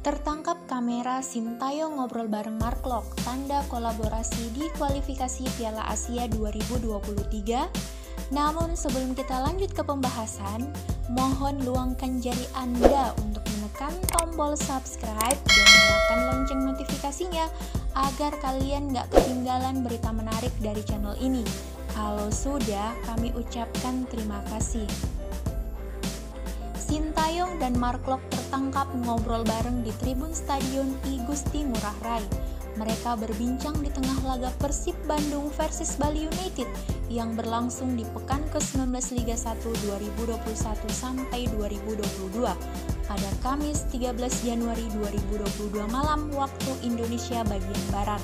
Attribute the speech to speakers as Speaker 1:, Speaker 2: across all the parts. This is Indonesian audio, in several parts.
Speaker 1: Tertangkap kamera Sintayong ngobrol bareng Mark Lok, tanda kolaborasi di kualifikasi Piala Asia 2023. Namun sebelum kita lanjut ke pembahasan, mohon luangkan jari Anda untuk menekan tombol subscribe dan nyalakan lonceng notifikasinya agar kalian nggak ketinggalan berita menarik dari channel ini. Kalau sudah, kami ucapkan terima kasih. Sintayong dan Mark Lok tertangkap ngobrol bareng di tribun Stadion I Gusti Ngurah Rai. Mereka berbincang di tengah laga Persib Bandung versus Bali United yang berlangsung di pekan ke-19 Liga 1 2021 sampai 2022 pada Kamis 13 Januari 2022 malam waktu Indonesia bagian Barat.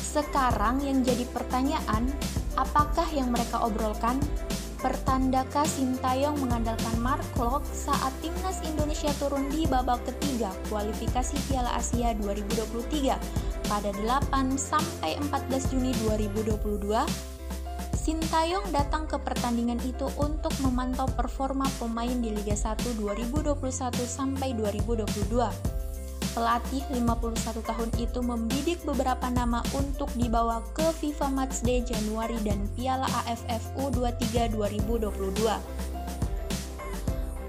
Speaker 1: Sekarang yang jadi pertanyaan, apakah yang mereka obrolkan? Pertandakah Sintayong mengandalkan Mark Klok saat timnas Indonesia turun di babak ketiga kualifikasi Piala Asia 2023 pada 8 sampai 14 Juni 2022? Sintayong datang ke pertandingan itu untuk memantau performa pemain di Liga 1 2021 sampai 2022 pelatih 51 tahun itu membidik beberapa nama untuk dibawa ke FIFA Matchday Januari dan Piala AFF U23 2022.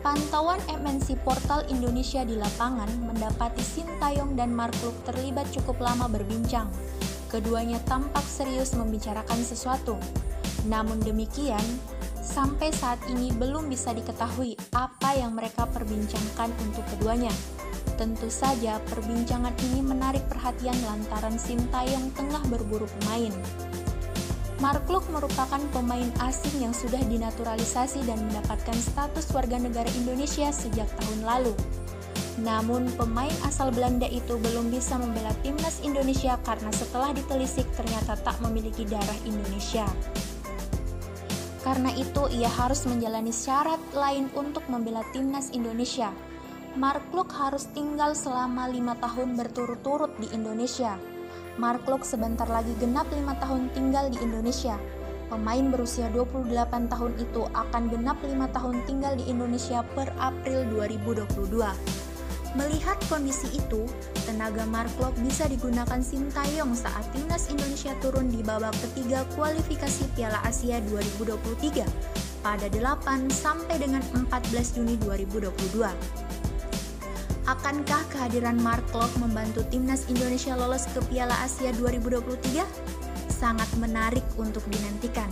Speaker 1: Pantauan MNC Portal Indonesia di lapangan mendapati Sintayong dan Markluk terlibat cukup lama berbincang. Keduanya tampak serius membicarakan sesuatu. Namun demikian, sampai saat ini belum bisa diketahui apa yang mereka perbincangkan untuk keduanya. Tentu saja perbincangan ini menarik perhatian lantaran Sintayong tengah berburu pemain. Markluk merupakan pemain asing yang sudah dinaturalisasi dan mendapatkan status warga negara Indonesia sejak tahun lalu. Namun, pemain asal Belanda itu belum bisa membela timnas Indonesia karena setelah ditelisik ternyata tak memiliki darah Indonesia. Karena itu, ia harus menjalani syarat lain untuk membela timnas Indonesia, Mark Klok harus tinggal selama lima tahun berturut-turut di Indonesia. Mark Klok sebentar lagi genap lima tahun tinggal di Indonesia. Pemain berusia 28 tahun itu akan genap lima tahun tinggal di Indonesia per April 2022. Melihat kondisi itu, tenaga Mark Klok bisa digunakan Sintayong saat timnas Indonesia turun di babak ketiga kualifikasi Piala Asia 2023 pada 8 sampai dengan 14 Juni 2022. Akankah kehadiran Mark Klok membantu timnas Indonesia lolos ke Piala Asia 2023? Sangat menarik untuk dinantikan.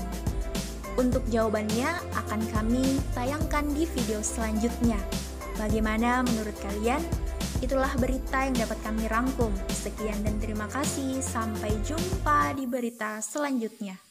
Speaker 1: Untuk jawabannya akan kami tayangkan di video selanjutnya. Bagaimana menurut kalian? Itulah berita yang dapat kami rangkum. Sekian dan terima kasih. Sampai jumpa di berita selanjutnya.